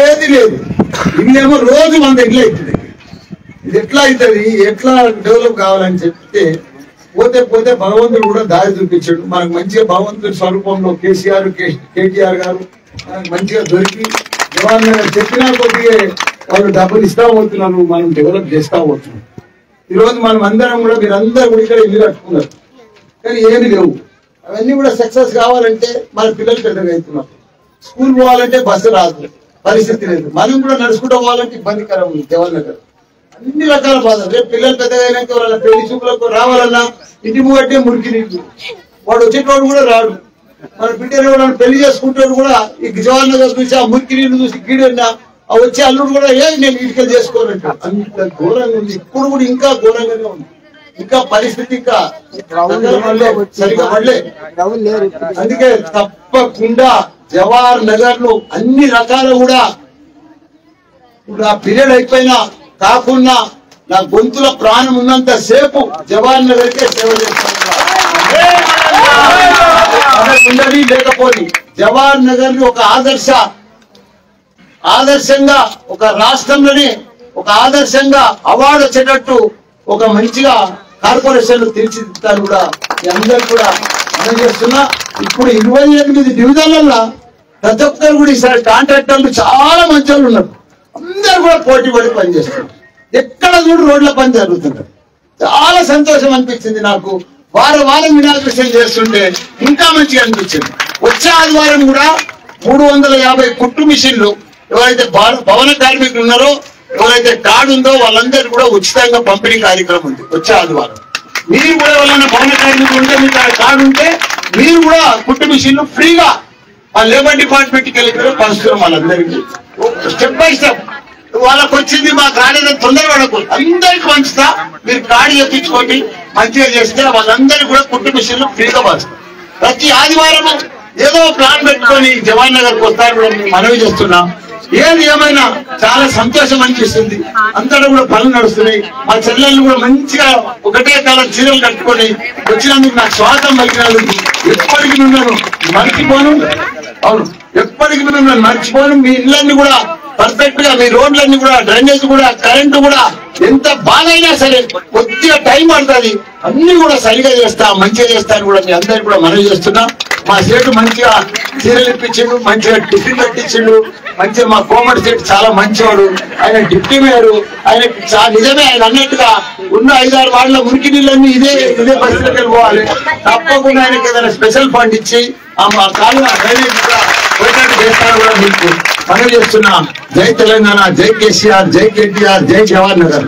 ఏది లేదు. ఇదేమో రోజు మన దగ్గర అవుతుంది ఇది ఎట్లా అవుతుంది? ఎట్లా డెవలప్ కావాలని చెప్తే పోతే పోతే భగవంతుడు కూడా దారి చూపించాడు. మనకు మంచిగా భగవంతుడి స్వరూపంలో కేసీఆర్ కేటీఆర్ గారు మనకు మంచిగా దొరికి ఎవరైనా చెప్పినా కొద్దిగా వాళ్ళు డబ్బులు ఇస్తా పోతున్నారు మనం డెవలప్ చేస్తా పోతున్నాం. ఈ రోజు మనం అందరం కూడా మీరందరూ కూడా ఇక్కడ ఇల్లు కట్టుకున్నారు. కానీ ఏమి లేవు. అవన్నీ కూడా సక్సెస్ కావాలంటే మన పిల్లలు పెద్దగా అవుతున్నారు. స్కూల్ పోవాలంటే బస్సు రాదు. పరిస్థితి లేదు. మనం కూడా నడుచుకుంటూ పోవాలంటే ఇబ్బందికరం ఉంది జవహర్ నగర్ అన్ని రకాల బాధలు. రేపు పిల్లలు పెద్దగా వాళ్ళ పెళ్ళి చూపులకు రావాలన్నా ఇంటి ముగట్టే మురికి నీళ్ళు వాడు వచ్చేటోడు కూడా రాడు. మన బిడ్డలు కూడా పెళ్ళి చేసుకుంటాడు కూడా ఈ జవహర్ నగర్ చూసి ఆ మురికి నీళ్ళు చూసి గీడన్నా ఆ వచ్చే అల్లుడు కూడా ఏ నేను ఇంటికి చేసుకోనంట అంత ఘోరంగా ఉంది. ఇప్పుడు కూడా ఇంకా ఘోరంగానే ఉంది. ఇంకా పరిస్థితి ఇంకా సరిగా పడలే. అందుకే తప్పకుండా జవహర్ నగర్లో అన్ని రకాల కూడా ఇప్పుడు ఆ పీరియడ్ అయిపోయినా కాకుండా నా గొంతుల ప్రాణం ఉన్నంత సేపు జవహర్ నగర్ కే సేవ చేస్తాను. లేకపోతే జవహర్ నగర్ని ఒక ఆదర్శ ఆదర్శంగా ఒక రాష్ట్రంలోనే ఒక ఆదర్శంగా అవార్డు వచ్చేటట్టు ఒక మంచిగా కార్పొరేషన్లు తీర్చిదిద్దాను కూడా అందరు కూడా అందజేస్తున్నా. చేస్తున్నా ఇప్పుడు ఇరవై ఎనిమిది డివిజన్లలో ప్రతి ఒక్కరు కూడా ఈసారి కాంట్రాక్టర్లు చాలా మంచి వాళ్ళు ఉన్నారు. అందరు కూడా పోటీ పడి పనిచేస్తున్నారు. ఎక్కడ చూడు రోడ్ల పని జరుగుతుంటారు చాలా సంతోషం అనిపించింది నాకు. వారం వారం ఇనాగ్రేషన్ చేస్తుంటే ఇంకా మంచిగా అనిపించింది. వచ్చే ఆదివారం కూడా మూడు వందల యాభై కుట్టు మిషన్లు ఎవరైతే భవన కార్మికులు ఉన్నారో ఎవరైతే కార్డు ఉందో వాళ్ళందరూ కూడా ఉచితంగా పంపిణీ కార్యక్రమం ఉంది. వచ్చే ఆదివారం. మీరు కూడా ఎవరైనా భవన కార్మికులు ఉంటే మీకు ఆ కార్డు ఉంటే మీరు కూడా కుట్టు మిషన్లు ఫ్రీగా ఆ లేబర్ డిపార్ట్మెంట్కి వెళ్ళి కూడా వాళ్ళందరికీ. స్టెప్ బై స్టెప్ వాళ్ళకి వచ్చింది మాకు రాలేదని తొందరపడకు అందరికి పంచుతా. మీరు కార్డు చెప్పించుకోండి మంచిగా చేస్తే వాళ్ళందరికీ కూడా కుట్టు మిషన్లు ఫ్రీగా పంచుతాం. ప్రతి ఆదివారం ఏదో ప్లాన్ పెట్టుకొని జవాన్ నగర్ వస్తారు కూడా మనవి చేస్తున్నాం. ఏది ఏమైనా చాలా సంతోషం అనిపిస్తుంది. అంతటా కూడా పనులు నడుస్తున్నాయి. మా చెల్లెళ్ళు కూడా మంచిగా ఒకటే కాలం చీరలు కట్టుకొని వచ్చినందుకు నాకు స్వాతం పలికినాడు ఎప్పటికీ మిమ్మల్ని మర్చిపోను. అవును ఎప్పటికీ మిమ్మల్ని మర్చిపోను. మీ ఇళ్ళన్ని కూడా పర్ఫెక్ట్గా మీ రోడ్లన్నీ కూడా డ్రైనేజ్ కూడా కరెంటు కూడా ఎంత బాగైనా సరే కొద్దిగా టైం పడుతుంది. అన్ని కూడా సరిగా చేస్తా మంచిగా చేస్తా అని కూడా మీ అందరికి కూడా మనవి చేస్తున్నా. మా సేటు మంచిగా చీరలు ఇప్పించిండు మంచిగా టిఫిన్ పెట్టించిండు మంచిగా మా కోమటి సెట్ చాలా మంచివాడు. ఆయన డిప్టీ మేయర్. ఆయన నిజమే ఆయన అన్నట్టుగా ఉన్న ఐదారు వాళ్ళ మురికి నీళ్ళన్నీ ఇదే ఇదే పరిస్థితికి వెళ్ళిపోవాలి తప్పకుండా ఆయనకి ఏదైనా స్పెషల్ ఫండ్ ఇచ్చి ఆ మా కాలువ డ్రైనేజ్ కూడా చేస్తాను కూడా మీకు పనులు చేస్తున్నా. జై తెలంగాణ జై కేసీఆర్ జై కేటీఆర్ జై జవహర్ నగర్.